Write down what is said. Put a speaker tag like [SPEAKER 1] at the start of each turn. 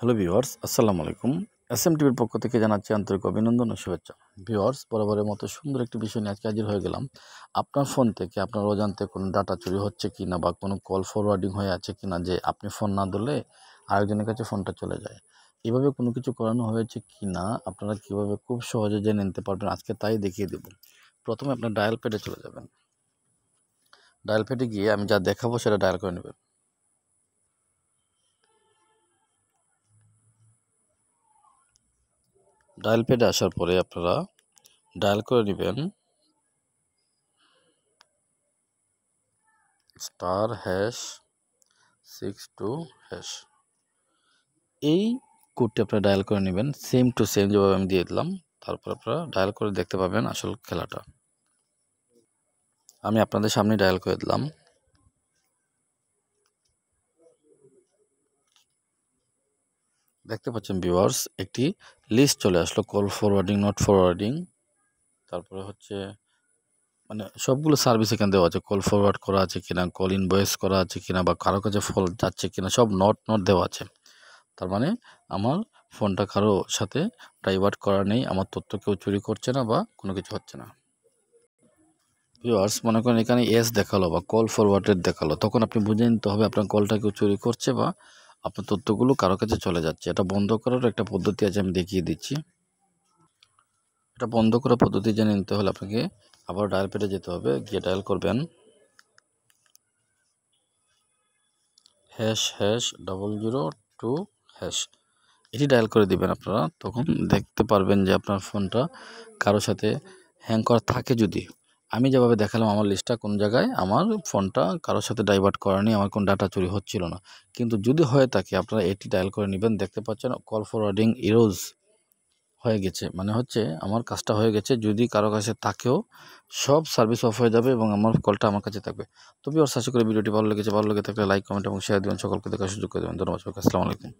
[SPEAKER 1] Hello viewers আসসালামু আলাইকুম। S M টিভির পক্ষ থেকে জানাচ্ছি আন্তরিক অভিনন্দন ও শুভেচ্ছা। ভিওয়ার্স বরাবরের মতো সুন্দর একটি বিষয় নিয়ে আজকে হাজির হয়ে গেলাম। আপনার ফোন থেকে আপনার অজান্তে কোনো ডাটা চুরি হচ্ছে কি না বা কোনো কল ফরওয়ার্ডিং হয়ে আছে কি না যে আপনি ফোন না ধরলে আরেকজনের কাছে ফোনটা চলে যায়? এভাবে কোনো কিছু করানো হয়েছে কি না? আপনারা কীভাবে খুব সহজে জেনে নিতে পারবেন? আজকে তাই দেখিয়ে দেব। প্রথমে আপনার ডায়াল প্যাডে চলে যাবেন। ডায়াল প্যাডে গিয়ে আমি যা দেখাবো সেটা ডায়াল করে নেবেন। ডায়াল প্যাডে আসার পরে আপনারা ডায়াল করে নেবেন। Star hash, six two hash. এই কোডটি আপনারা ডায়াল করে নেবেন। সেম টু সেম যেভাবে আমি দিয়ে দিলাম, তারপর আপনারা ডায়াল করে দেখতে পাবেন আসল খেলাটা। আমি আপনাদের সামনে ডায়াল করে দিলাম। দেখতে পাচ্ছেন ভিউয়ার্স একটি লিস্ট চলে আসলো কল ফরওয়ার্ডিং নট ফরওয়ার্ডিং তারপরে হচ্ছে মানে সবগুলো সার্ভিস এখানে দেওয়া আছে কল ফরওয়ার্ড করা আছে কিনা কল ইনভয়েস করা আছে কিনা বা কারও কাছে ফল যাচ্ছে কিনা, সব নট নট দেওয়া আছে। তার মানে আমার ফোনটা কারও সাথে ডাইভার্ট করা নেই, আমার তথ্য কেউ চুরি করছে না বা কোনো কিছু হচ্ছে না। ভিউয়ার্স মনে করেন এখানে এস দেখাল বা কল ফরওয়ার্ডের দেখাল, তখন আপনি বুঝে নিতে হবে আপনার কলটা কেউ চুরি করছে বা আপনার তথ্যগুলো কারও কাছে চলে যাচ্ছে। এটা বন্ধ করার একটা পদ্ধতি আছে, আমি দেখিয়ে দিচ্ছি। এটা বন্ধ করার পদ্ধতি জেনে নিতে হলে আপনাকে আবার ডায়াল পেটে যেতে হবে, গিয়ে ডায়াল করবেন। Hash hash double zero two hash এটি ডায়াল করে দিবেন আপনারা, তখন দেখতে পারবেন যে আপনার ফোনটা কারোর সাথে হ্যাং করা থাকে যদি। আমি যেভাবে দেখালাম আমার লিস্টটা কোন জায়গায়, আমার ফোনটা কারোর সাথে ডাইভার্ট করা আমার কোনো ডাটা চুরি হচ্ছিল না। কিন্তু যদি হয়ে থাকে, আপনারা এটি ডায়াল করে নেবেন, দেখতে পাচ্ছেন কল ফরওয়ার্ডিং ইরোজ হয়ে গেছে। মানে হচ্ছে আমার কাজটা হয়ে গেছে, যদি কারও কাছে থাকেও সব সার্ভিস অফ হয়ে যাবে এবং আমার কলটা আমার কাছে থাকবে। তবে ওর আশা করে ভিডিওটি ভালো লেগেছে। ভালো লেগে থাকলে লাইক কমেন্ট এবং শেয়ার দেবেন। সকলকে দেখার সুযোগ করে দেবেন। ধন্যবাদ আসসালামু আলাইকুম।